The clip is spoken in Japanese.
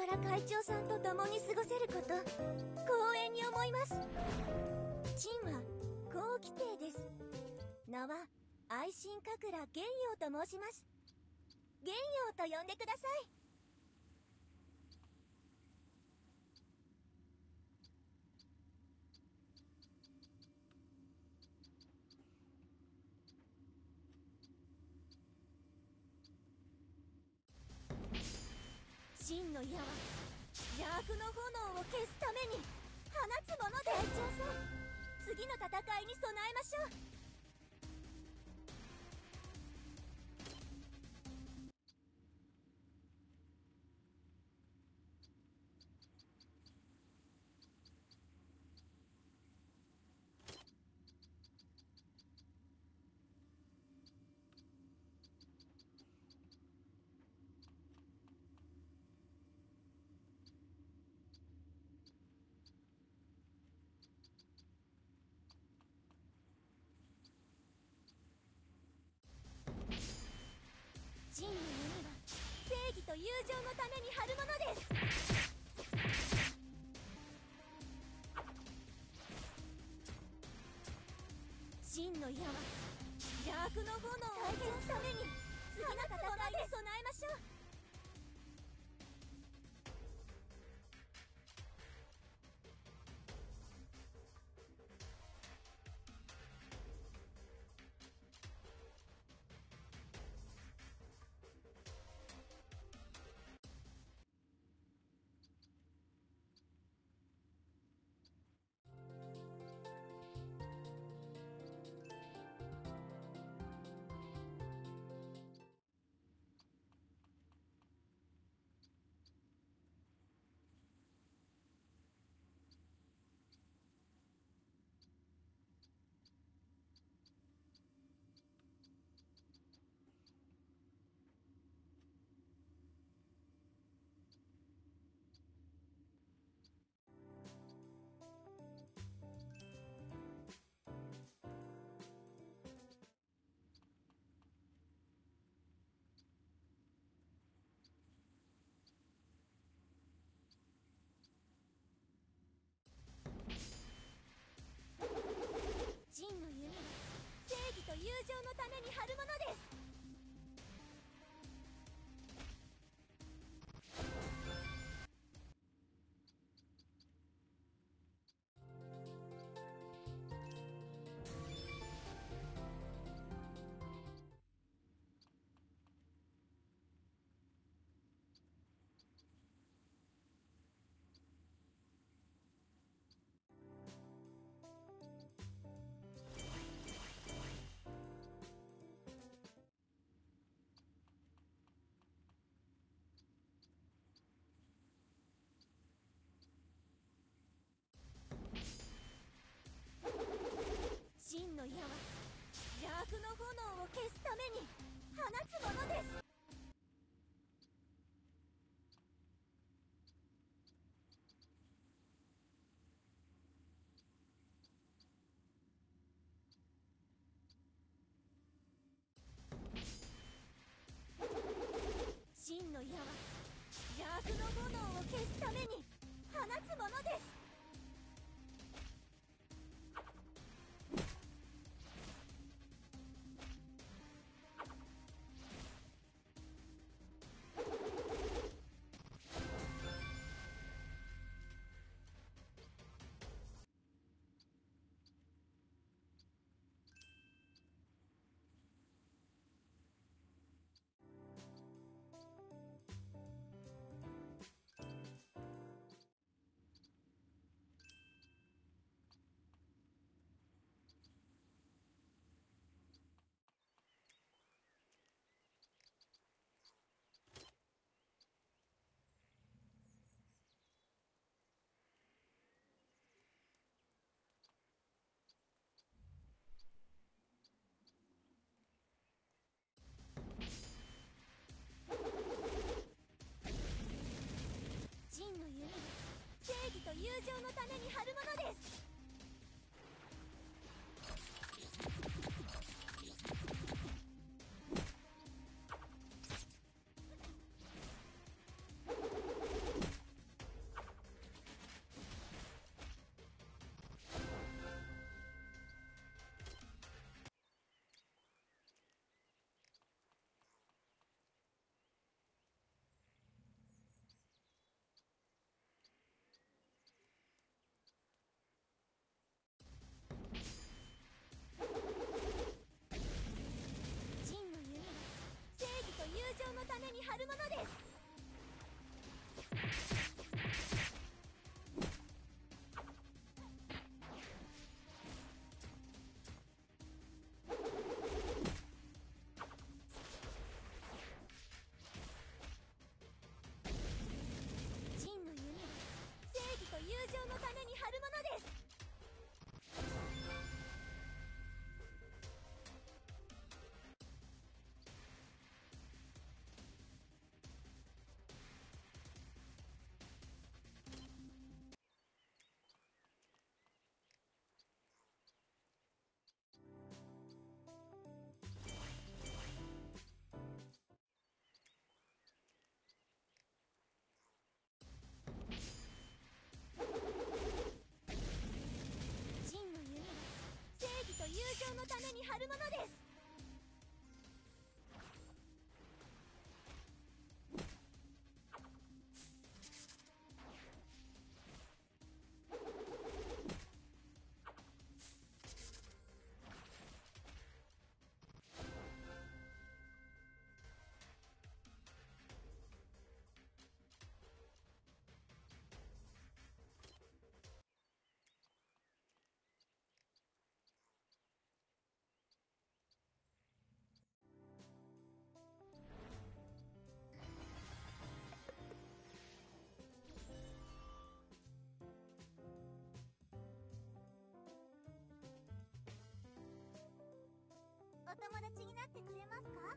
から会長さんと共に過ごせること光栄に思います。陳は高規定です。名は愛心神楽玄陽と申します。玄陽と呼んでください。真の矢は邪悪の炎を消すために放つもので隊長さん次の戦いに備えましょう。正義と友情のために貼るものです。真の矢は邪悪の炎を消すために。に張消すために放つものです。真の矢は邪悪の炎を消すために放つものです。ますか？